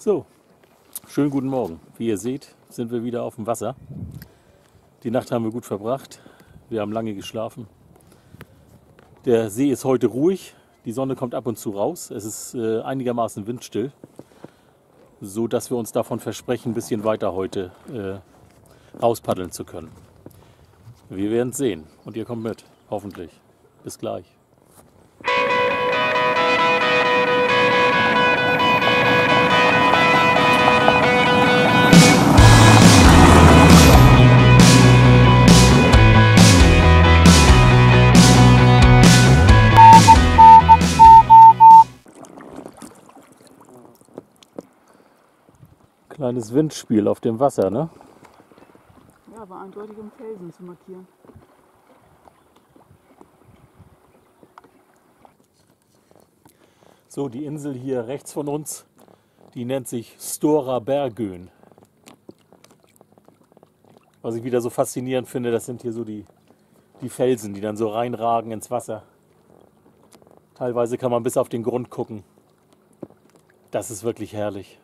So, schönen guten Morgen. Wie ihr seht, sind wir wieder auf dem Wasser. Die Nacht haben wir gut verbracht. Wir haben lange geschlafen. Der See ist heute ruhig. Die Sonne kommt ab und zu raus. Es ist äh, einigermaßen windstill, so dass wir uns davon versprechen, ein bisschen weiter heute äh, rauspaddeln zu können. Wir werden sehen und ihr kommt mit, hoffentlich. Bis gleich. Kleines Windspiel auf dem Wasser, ne? Ja, aber eindeutig um Felsen zu markieren. So, die Insel hier rechts von uns, die nennt sich Stora Bergön. Was ich wieder so faszinierend finde, das sind hier so die, die Felsen, die dann so reinragen ins Wasser. Teilweise kann man bis auf den Grund gucken. Das ist wirklich herrlich.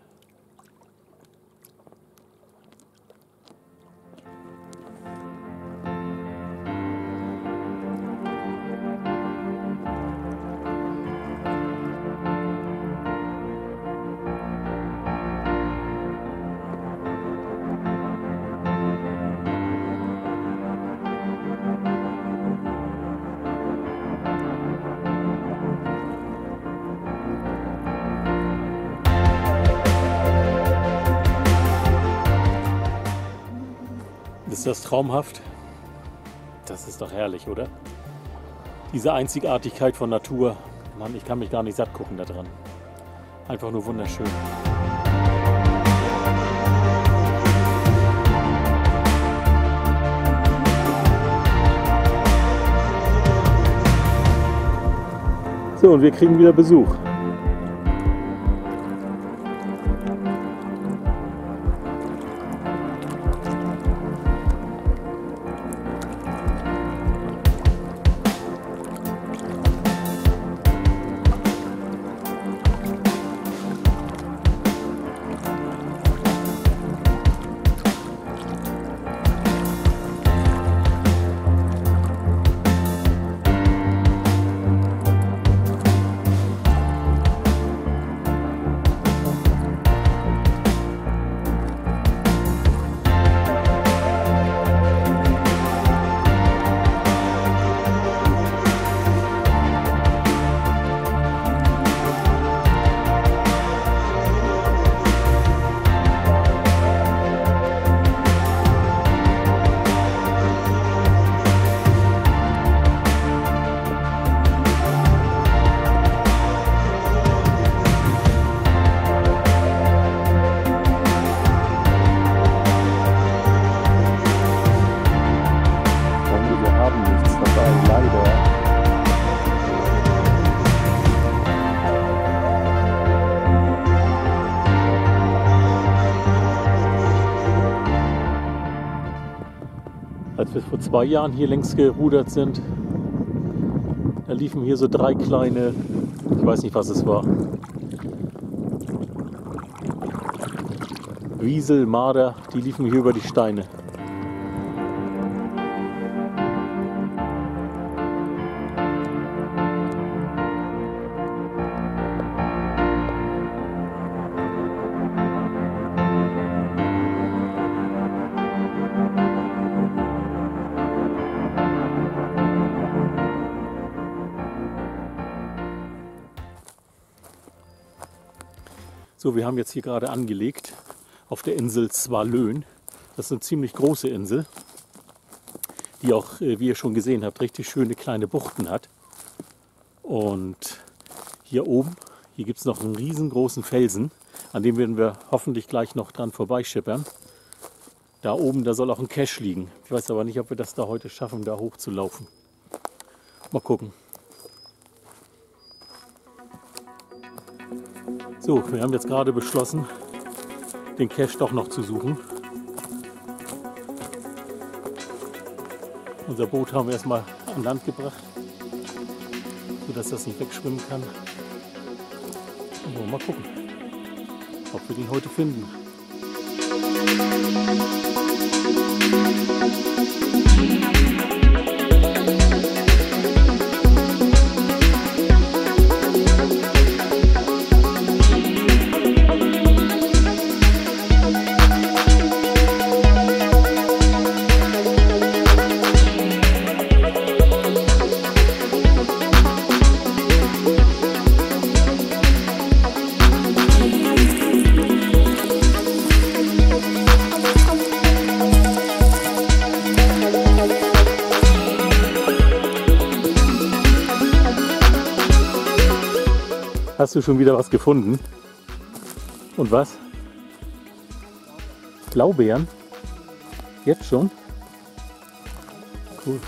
Ist das traumhaft? Das ist doch herrlich, oder? Diese Einzigartigkeit von Natur. Mann, ich kann mich gar nicht satt gucken da dran. Einfach nur wunderschön. So, und wir kriegen wieder Besuch. Als wir vor zwei Jahren hier längs gerudert sind, da liefen hier so drei kleine, ich weiß nicht was es war. Wiesel, Marder, die liefen hier über die Steine. So, wir haben jetzt hier gerade angelegt auf der Insel Svalön. Das ist eine ziemlich große Insel, die auch, äh, wie ihr schon gesehen habt, richtig schöne kleine Buchten hat. Und hier oben, hier gibt es noch einen riesengroßen Felsen, an dem werden wir hoffentlich gleich noch dran vorbeischippern. Da oben, da soll auch ein Cache liegen. Ich weiß aber nicht, ob wir das da heute schaffen, da hoch zu laufen. Mal gucken. So, wir haben jetzt gerade beschlossen, den Cache doch noch zu suchen. Unser Boot haben wir erstmal an Land gebracht, sodass das nicht wegschwimmen kann. Mal gucken. ob wir den heute finden. Du schon wieder was gefunden? Und was? Blaubeeren? Jetzt schon? Cool.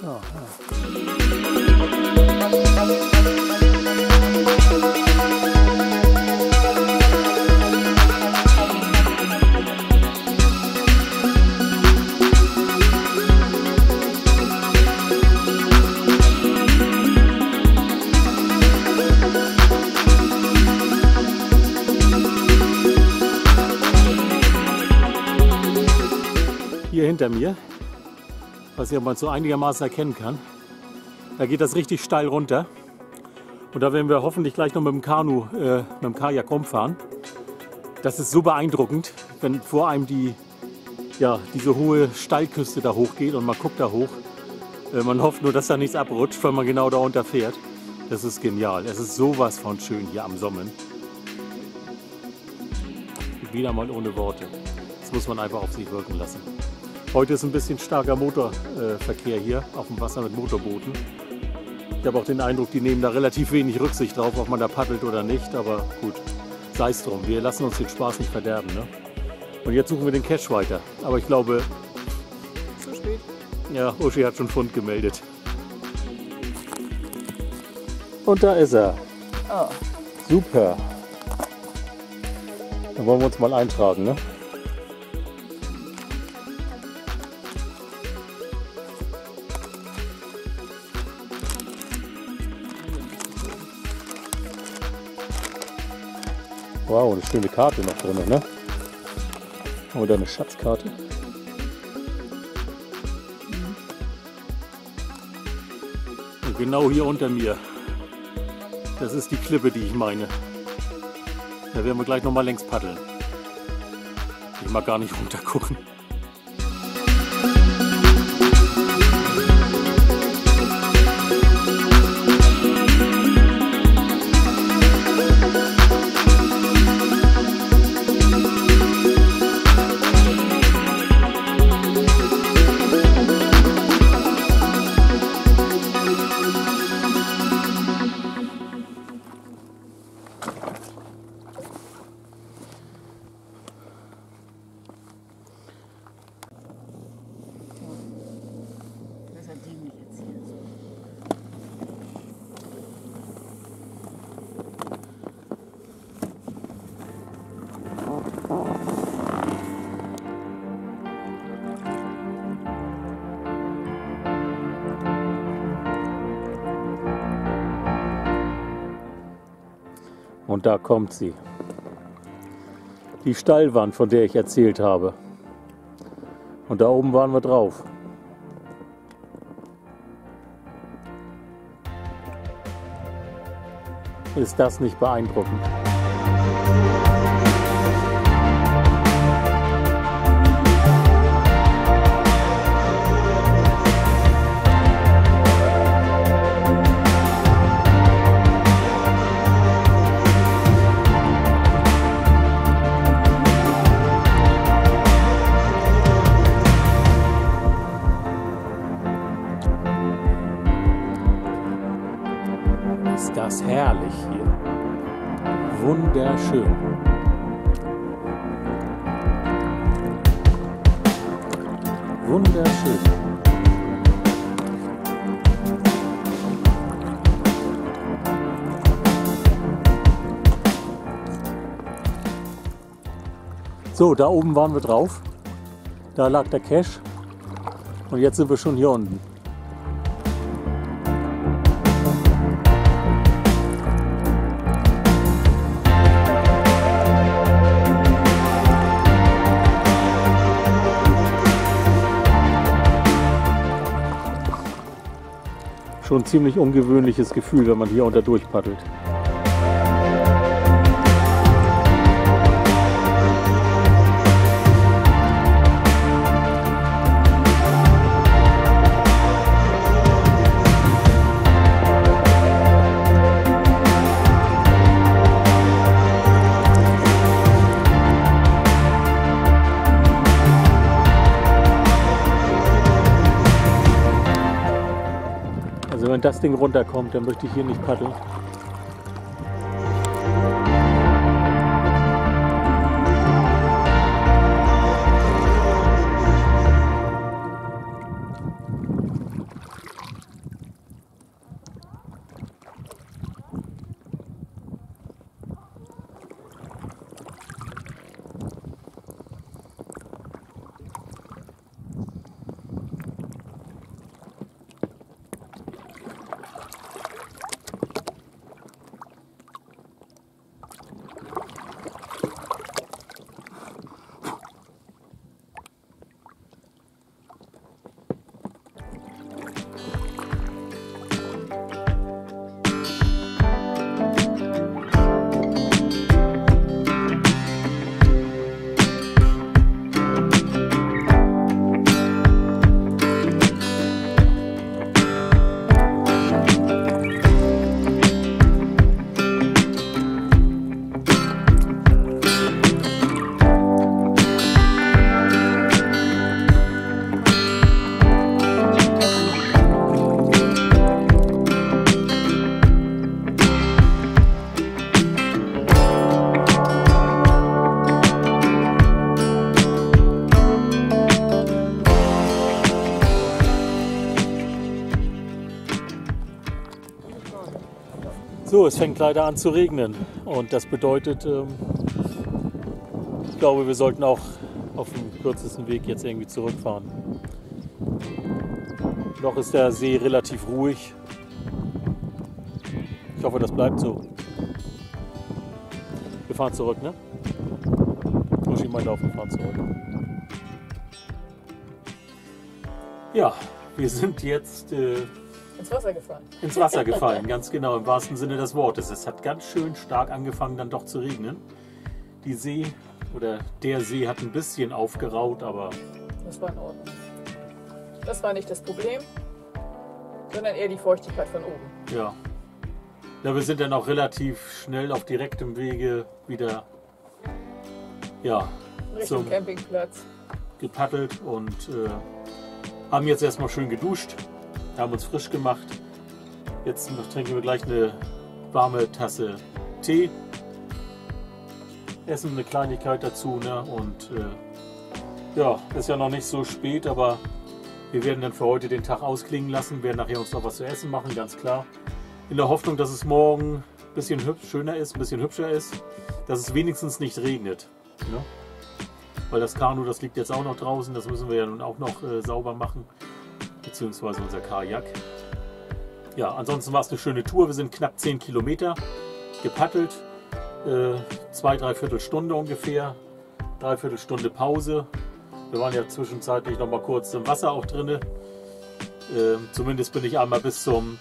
Die ja. Hinter mir, was ihr mal so einigermaßen erkennen kann, da geht das richtig steil runter. Und da werden wir hoffentlich gleich noch mit dem Kanu, äh, mit dem Kajak rumfahren. Das ist so beeindruckend, wenn vor einem die, ja, diese hohe Steilküste da hochgeht und man guckt da hoch. Äh, man hofft nur, dass da nichts abrutscht, weil man genau da runter fährt. Das ist genial. Es ist sowas von schön hier am Sommen. Wieder mal ohne Worte. Das muss man einfach auf sich wirken lassen. Heute ist ein bisschen starker Motorverkehr hier auf dem Wasser mit Motorbooten. Ich habe auch den Eindruck, die nehmen da relativ wenig Rücksicht drauf, ob man da paddelt oder nicht. Aber gut, sei es drum. Wir lassen uns den Spaß nicht verderben. Ne? Und jetzt suchen wir den Cash weiter. Aber ich glaube, Zu spät. ja, Uschi hat schon Fund gemeldet. Und da ist er. Ah, Super. Dann wollen wir uns mal eintragen, ne? Wow, eine schöne Karte noch drin, ne? Da eine Schatzkarte? Und genau hier unter mir. Das ist die Klippe, die ich meine. Da werden wir gleich noch mal längs paddeln. Ich mag gar nicht runter gucken. Und da kommt sie. Die Stallwand, von der ich erzählt habe. Und da oben waren wir drauf. Ist das nicht beeindruckend? Wunderschön. So, da oben waren wir drauf. Da lag der Cache. Und jetzt sind wir schon hier unten. Schon ein ziemlich ungewöhnliches Gefühl, wenn man hier unter durchpaddelt. Das Ding runterkommt, dann möchte ich hier nicht paddeln. Es fängt leider an zu regnen und das bedeutet, ähm, ich glaube, wir sollten auch auf dem kürzesten Weg jetzt irgendwie zurückfahren. Noch ist der See relativ ruhig. Ich hoffe, das bleibt so. Wir fahren zurück, ne? Uschi meinte auf, wir fahren zurück. Ja, wir sind jetzt äh, Ins Wasser gefallen. ins Wasser gefallen, ganz genau, im wahrsten Sinne des Wortes. Es hat ganz schön stark angefangen, dann doch zu regnen. Die See oder der See hat ein bisschen aufgeraut, aber Das war in Ordnung. Das war nicht das Problem, sondern eher die Feuchtigkeit von oben. ja. Ja, wir sind dann auch relativ schnell auf direktem Wege wieder ja, Richtung Zum- Campingplatz. gepaddelt und äh, haben jetzt erstmal schön geduscht, haben uns frisch gemacht. Jetzt trinken wir gleich eine warme Tasse Tee, essen eine Kleinigkeit dazu ne? und äh, ja, ist ja noch nicht so spät, aber wir werden dann für heute den Tag ausklingen lassen, werden nachher uns noch was zu essen machen, ganz klar. In der Hoffnung, dass es morgen ein bisschen hübsch, schöner ist, ein bisschen hübscher ist, dass es wenigstens nicht regnet. Ne? Weil das Kanu, das liegt jetzt auch noch draußen, das müssen wir ja nun auch noch äh, sauber machen, beziehungsweise unser Kajak. Ja, ansonsten war es eine schöne Tour. Wir sind knapp 10 Kilometer gepaddelt, äh, zwei, dreiviertel Stunde ungefähr, dreiviertel Stunde Pause. Wir waren ja zwischenzeitlich noch mal kurz im Wasser auch drinne. Äh, zumindest bin ich einmal bis zum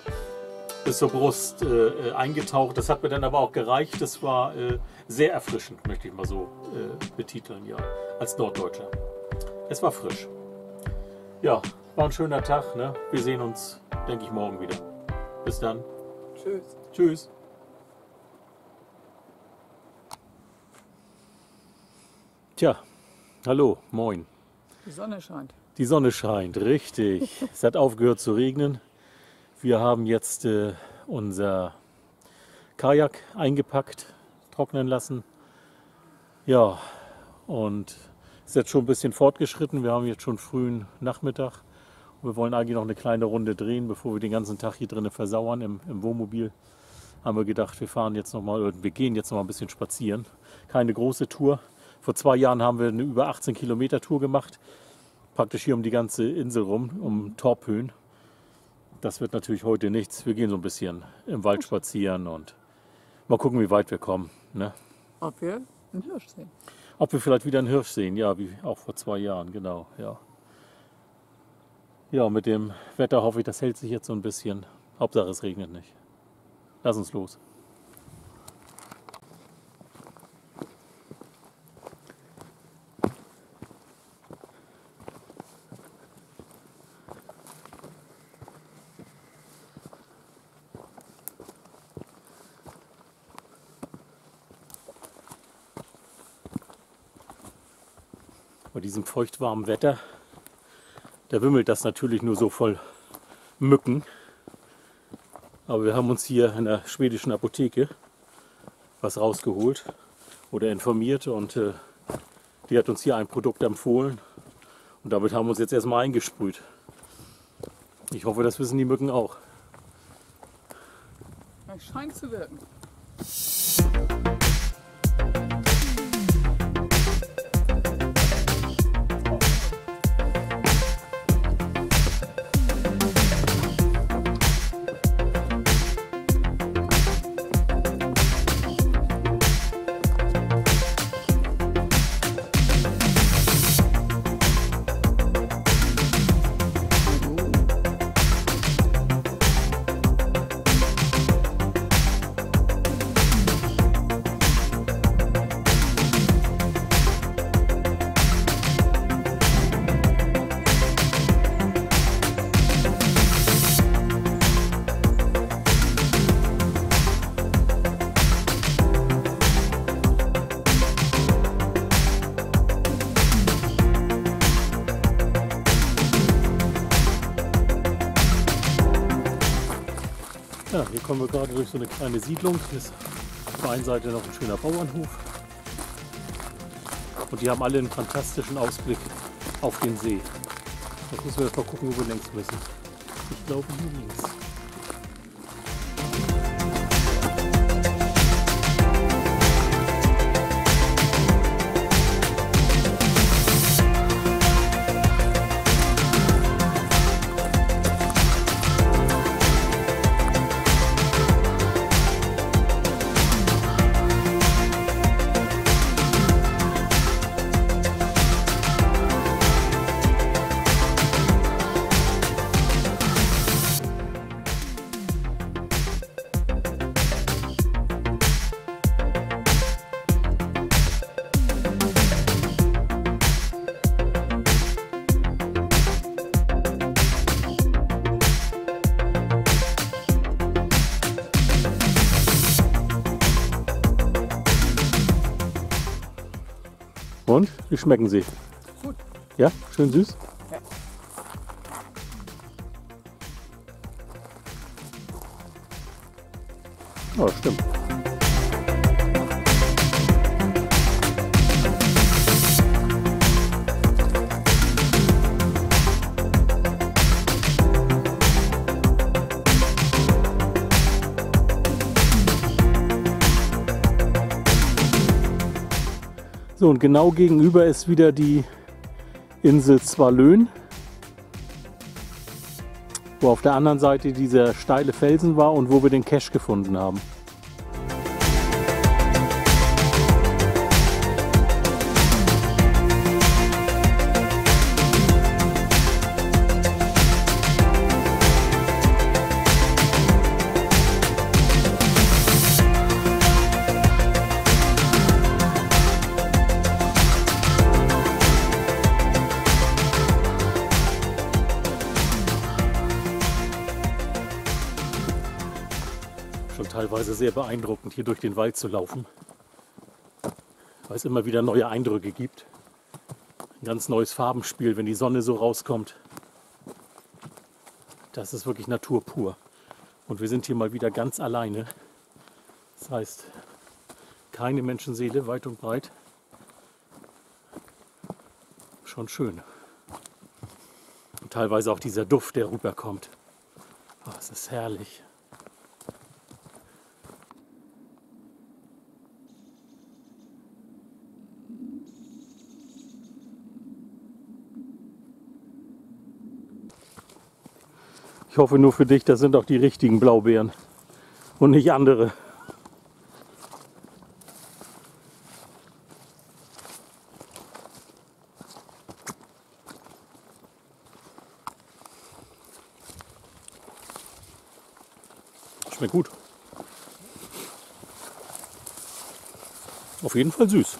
bis zur Brust äh, äh, eingetaucht. Das hat mir dann aber auch gereicht. Das war äh, sehr erfrischend, möchte ich mal so äh, betiteln, ja, als Norddeutscher. Es war frisch. Ja, war ein schöner Tag. Ne? Wir sehen uns, denke ich, morgen wieder. Bis dann. Tschüss. Tschüss. Tja, hallo, moin. Die Sonne scheint. Die Sonne scheint, richtig. es hat aufgehört zu regnen. Wir haben jetzt äh, unser Kajak eingepackt, trocknen lassen. Ja, und es ist jetzt schon ein bisschen fortgeschritten. Wir haben jetzt schon frühen Nachmittag. Wir wollen eigentlich noch eine kleine Runde drehen, bevor wir den ganzen Tag hier drinnen versauern im, im Wohnmobil. Haben wir gedacht, wir fahren jetzt noch mal, oder wir gehen jetzt noch mal ein bisschen spazieren. Keine große Tour. Vor zwei Jahren haben wir eine über 18 Kilometer Tour gemacht praktisch hier um die ganze Insel rum, um Torphöhen. Das wird natürlich heute nichts. Wir gehen so ein bisschen im Wald spazieren und mal gucken, wie weit wir kommen. Ne? Ob wir einen Hirsch sehen. Ob wir vielleicht wieder einen Hirsch sehen, ja, wie auch vor zwei Jahren, genau, ja. Ja, mit dem Wetter hoffe ich, das hält sich jetzt so ein bisschen. Hauptsache es regnet nicht. Lass uns los. Bei diesem feuchtwarmen Wetter, da wimmelt das natürlich nur so voll Mücken. Aber wir haben uns hier in der schwedischen Apotheke was rausgeholt oder informiert und äh, die hat uns hier ein Produkt empfohlen und damit haben wir uns jetzt erstmal eingesprüht. Ich hoffe, das wissen die Mücken auch. Es scheint zu wirken. Gerade durch so eine kleine Siedlung. Hier ist auf der einen Seite noch ein schöner Bauernhof. Und die haben alle einen fantastischen Ausblick auf den See. Jetzt müssen wir erst mal gucken, wo wir längs müssen. Ich glaube hier links. Und wie schmecken sie? Gut. Ja, schön süß? Ja. Ja, stimmt. So, und genau gegenüber ist wieder die Insel Zwalön, wo auf der anderen Seite dieser steile Felsen war und wo wir den Cache gefunden haben. Sehr beeindruckend, hier durch den Wald zu laufen, weil es immer wieder neue Eindrücke gibt. Ein ganz neues Farbenspiel, wenn die Sonne so rauskommt. Das ist wirklich Natur pur. Und wir sind hier mal wieder ganz alleine. Das heißt, keine Menschenseele weit und breit. Schon schön. Und teilweise auch dieser Duft, der rüberkommt. Oh, es ist herrlich. Hoffe nur für dich, das sind auch die richtigen Blaubeeren und nicht andere. Schmeckt gut. Auf jeden Fall süß.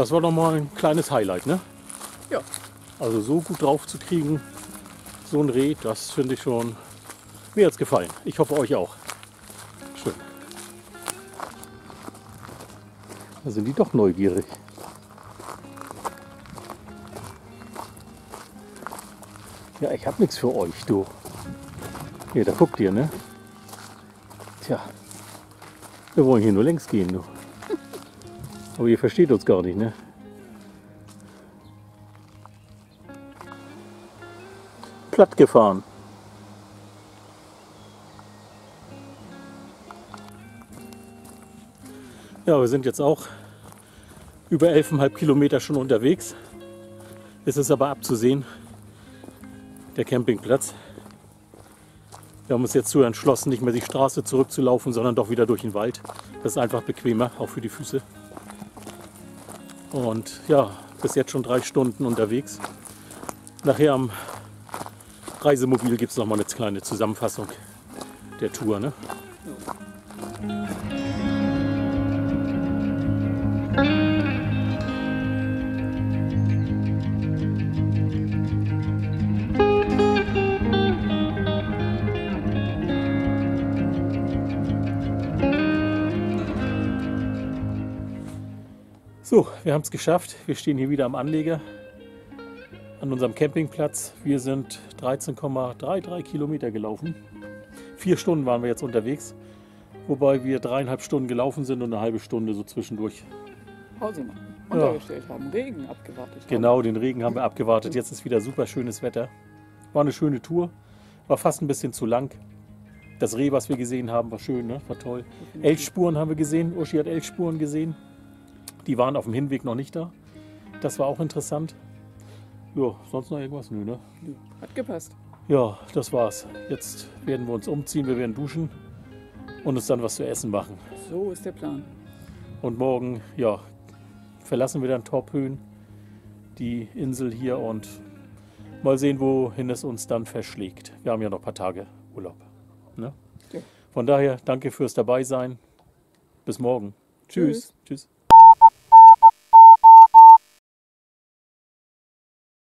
Das war noch mal ein kleines Highlight, ne? Ja, Also so gut drauf zu kriegen, so ein Reh, das finde ich schon, mir hat's gefallen. Ich hoffe euch auch. Schön. Da sind die doch neugierig. Ja, ich hab nichts für euch, du. Hier, da guckt ihr, ne? Tja, wir wollen hier nur längs gehen, du. Aber ihr versteht uns gar nicht, ne? Platt gefahren. Ja, wir sind jetzt auch über 11,5 Kilometer schon unterwegs. Es ist aber abzusehen, der Campingplatz. Wir haben uns jetzt zu entschlossen, nicht mehr die Straße zurückzulaufen, sondern doch wieder durch den Wald. Das ist einfach bequemer, auch für die Füße. Und ja, bis jetzt schon drei Stunden unterwegs. Nachher am Reisemobil gibt es noch mal eine kleine Zusammenfassung der Tour. Ne? Wir haben es geschafft. Wir stehen hier wieder am Anleger an unserem Campingplatz. Wir sind 13,33 Kilometer gelaufen. Vier Stunden waren wir jetzt unterwegs, wobei wir dreieinhalb Stunden gelaufen sind und eine halbe Stunde so zwischendurch. Pause machen. Untergestellt haben, Regen abgewartet haben. Genau, den Regen haben wir abgewartet. Jetzt ist wieder super schönes Wetter. War eine schöne Tour, war fast ein bisschen zu lang. Das Reh, was wir gesehen haben, war schön, ne? war toll. Elchspuren haben wir gesehen. Uschi hat Elchspuren gesehen. Die waren auf dem Hinweg noch nicht da. Das war auch interessant. Ja, sonst noch irgendwas? Nö, ne? Hat gepasst. Ja, das war's. Jetzt werden wir uns umziehen, wir werden duschen und uns dann was zu essen machen. So ist der Plan. Und morgen, ja, verlassen wir dann Torphöhen, die Insel hier und mal sehen, wohin es uns dann verschlägt. Wir haben ja noch ein paar Tage Urlaub. Ne? Ja. Von daher, danke fürs Dabeisein. Bis morgen. Tschüss. Tschüss. Tschüss.